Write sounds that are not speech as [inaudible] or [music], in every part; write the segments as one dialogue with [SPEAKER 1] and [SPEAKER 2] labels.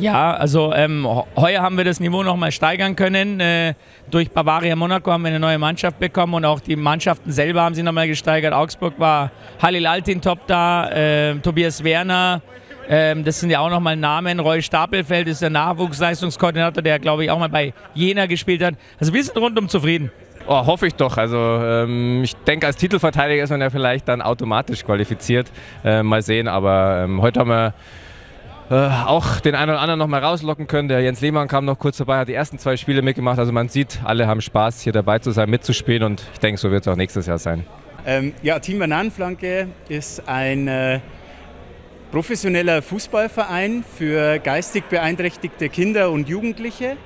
[SPEAKER 1] Ja, also ähm, heuer haben wir das Niveau nochmal steigern können. Äh, durch Bavaria Monaco haben wir eine neue Mannschaft bekommen und auch die Mannschaften selber haben sich nochmal gesteigert. Augsburg war Halil Altin top da, äh, Tobias Werner, äh, das sind ja auch nochmal Namen. Roy Stapelfeld ist der Nachwuchsleistungskoordinator, der glaube ich auch mal bei Jena gespielt hat. Also wir sind rundum zufrieden.
[SPEAKER 2] Oh, hoffe ich doch. Also ähm, ich denke, als Titelverteidiger ist man ja vielleicht dann automatisch qualifiziert. Äh, mal sehen, aber ähm, heute haben wir auch den einen oder anderen noch mal rauslocken können. Der Jens Lehmann kam noch kurz vorbei, hat die ersten zwei Spiele mitgemacht. Also man sieht, alle haben Spaß, hier dabei zu sein, mitzuspielen und ich denke, so wird es auch nächstes Jahr sein.
[SPEAKER 3] Ähm, ja, Team Bananenflanke ist ein äh, professioneller Fußballverein für geistig beeinträchtigte Kinder und Jugendliche.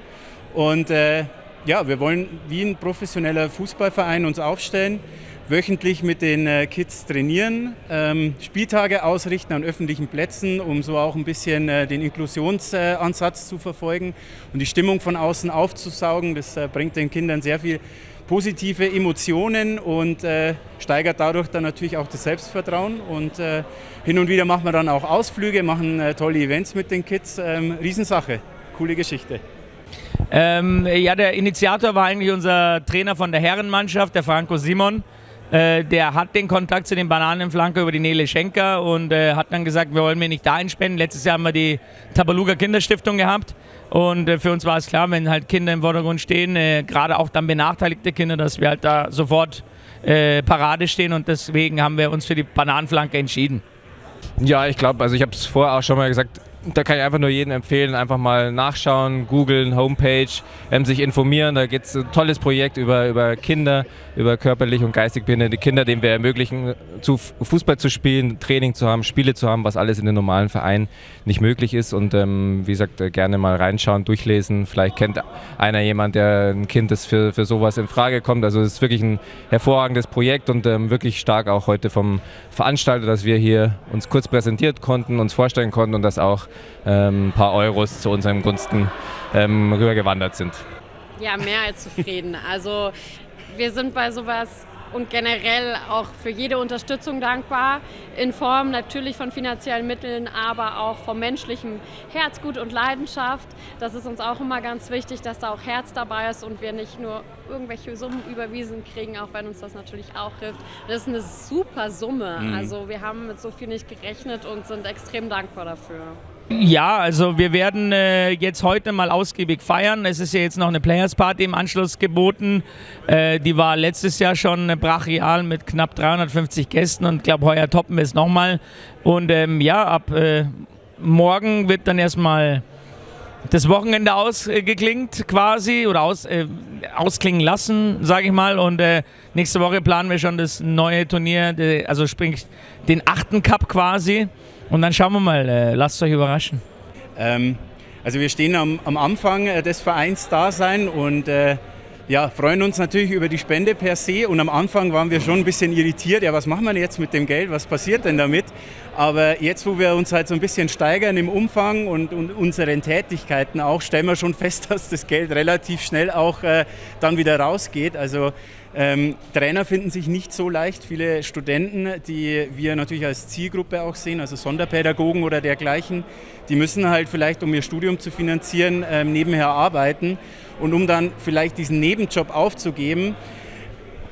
[SPEAKER 3] Und äh, ja, wir wollen wie ein professioneller Fußballverein uns aufstellen wöchentlich mit den äh, Kids trainieren, ähm, Spieltage ausrichten an öffentlichen Plätzen, um so auch ein bisschen äh, den Inklusionsansatz zu verfolgen und die Stimmung von außen aufzusaugen. Das äh, bringt den Kindern sehr viel positive Emotionen und äh, steigert dadurch dann natürlich auch das Selbstvertrauen. Und äh, hin und wieder machen wir dann auch Ausflüge, machen äh, tolle Events mit den Kids. Ähm, Riesensache, coole Geschichte.
[SPEAKER 1] Ähm, ja, der Initiator war eigentlich unser Trainer von der Herrenmannschaft, der Franco Simon. Äh, der hat den Kontakt zu den Bananenflanker über die Nele Schenker und äh, hat dann gesagt, wir wollen mir nicht da einspenden. Letztes Jahr haben wir die Tabaluga Kinderstiftung gehabt und äh, für uns war es klar, wenn halt Kinder im Vordergrund stehen, äh, gerade auch dann benachteiligte Kinder, dass wir halt da sofort äh, Parade stehen und deswegen haben wir uns für die Bananenflanke entschieden.
[SPEAKER 2] Ja, ich glaube, also ich habe es vorher auch schon mal gesagt, da kann ich einfach nur jedem empfehlen, einfach mal nachschauen, googeln, Homepage, ähm, sich informieren. Da geht es ein tolles Projekt über, über Kinder, über körperlich und geistig behinderte Kinder, denen wir ermöglichen, zu Fußball zu spielen, Training zu haben, Spiele zu haben, was alles in den normalen Vereinen nicht möglich ist. Und ähm, wie gesagt, äh, gerne mal reinschauen, durchlesen. Vielleicht kennt einer jemand, der ein Kind ist für, für sowas in Frage kommt. Also es ist wirklich ein hervorragendes Projekt und ähm, wirklich stark auch heute vom Veranstalter, dass wir hier uns kurz präsentiert konnten, uns vorstellen konnten und das auch ein paar Euros zu unseren Gunsten ähm, rübergewandert sind.
[SPEAKER 4] Ja, mehr als zufrieden. Also wir sind bei sowas und generell auch für jede Unterstützung dankbar, in Form natürlich von finanziellen Mitteln, aber auch vom menschlichen Herzgut und Leidenschaft. Das ist uns auch immer ganz wichtig, dass da auch Herz dabei ist und wir nicht nur irgendwelche Summen überwiesen kriegen, auch wenn uns das natürlich auch hilft. Das ist eine super Summe. Mhm. Also wir haben mit so viel nicht gerechnet und sind extrem dankbar dafür.
[SPEAKER 1] Ja, also wir werden äh, jetzt heute mal ausgiebig feiern. Es ist ja jetzt noch eine Players Party im Anschluss geboten. Äh, die war letztes Jahr schon brachial mit knapp 350 Gästen und glaube, heuer toppen wir es nochmal. Und ähm, ja, ab äh, morgen wird dann erstmal das Wochenende ausgeklingt quasi oder aus, äh, ausklingen lassen, sage ich mal. Und äh, nächste Woche planen wir schon das neue Turnier, also sprich den achten Cup quasi. Und dann schauen wir mal, äh, lasst euch überraschen.
[SPEAKER 3] Ähm, also wir stehen am, am Anfang äh, des Vereins Dasein und äh, ja, freuen uns natürlich über die Spende per se. Und am Anfang waren wir schon ein bisschen irritiert. Ja, was machen wir jetzt mit dem Geld? Was passiert denn damit? Aber jetzt, wo wir uns halt so ein bisschen steigern im Umfang und, und unseren Tätigkeiten auch, stellen wir schon fest, [laughs] dass das Geld relativ schnell auch äh, dann wieder rausgeht. Also ähm, Trainer finden sich nicht so leicht. Viele Studenten, die wir natürlich als Zielgruppe auch sehen, also Sonderpädagogen oder dergleichen, die müssen halt vielleicht, um ihr Studium zu finanzieren, ähm, nebenher arbeiten. Und um dann vielleicht diesen Nebenjob aufzugeben,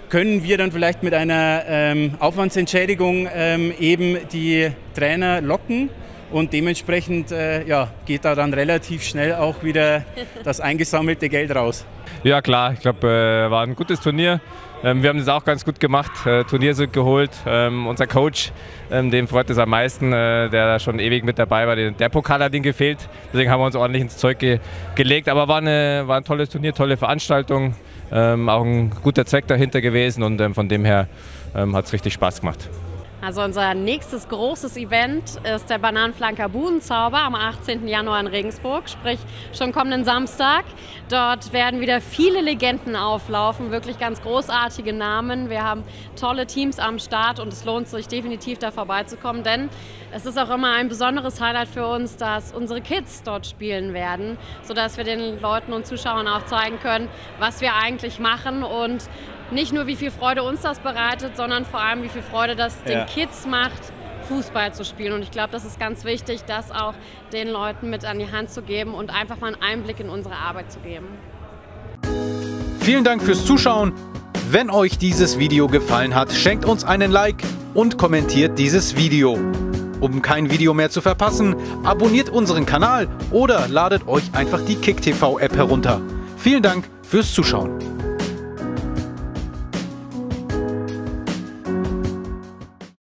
[SPEAKER 3] können wir dann vielleicht mit einer ähm, Aufwandsentschädigung ähm, eben die Trainer locken und dementsprechend äh, ja, geht da dann relativ schnell auch wieder [laughs] das eingesammelte Geld raus.
[SPEAKER 2] Ja klar, ich glaube, äh, war ein gutes Turnier. Ähm, wir haben das auch ganz gut gemacht, äh, Turniersieg geholt. Ähm, unser Coach, ähm, dem freut es am meisten, äh, der schon ewig mit dabei war. Der Pokal hat ihm gefehlt, deswegen haben wir uns ordentlich ins Zeug ge gelegt. Aber war, eine, war ein tolles Turnier, tolle Veranstaltung ähm, auch ein guter Zweck dahinter gewesen und ähm, von dem her ähm, hat es richtig Spaß gemacht.
[SPEAKER 4] Also unser nächstes großes Event ist der Bananenflanker Budenzauber am 18. Januar in Regensburg, sprich schon kommenden Samstag. Dort werden wieder viele Legenden auflaufen, wirklich ganz großartige Namen. Wir haben tolle Teams am Start und es lohnt sich definitiv da vorbeizukommen, denn es ist auch immer ein besonderes Highlight für uns, dass unsere Kids dort spielen werden, sodass wir den Leuten und Zuschauern auch zeigen können, was wir eigentlich machen und nicht nur, wie viel Freude uns das bereitet, sondern vor allem, wie viel Freude das den Kids macht, Fußball zu spielen. Und ich glaube, das ist ganz wichtig, das auch den Leuten mit an die Hand zu geben und einfach mal einen Einblick in unsere Arbeit zu geben.
[SPEAKER 5] Vielen Dank fürs Zuschauen. Wenn euch dieses Video gefallen hat, schenkt uns einen Like und kommentiert dieses Video. Um kein Video mehr zu verpassen, abonniert unseren Kanal oder ladet euch einfach die KickTV App herunter. Vielen Dank fürs Zuschauen.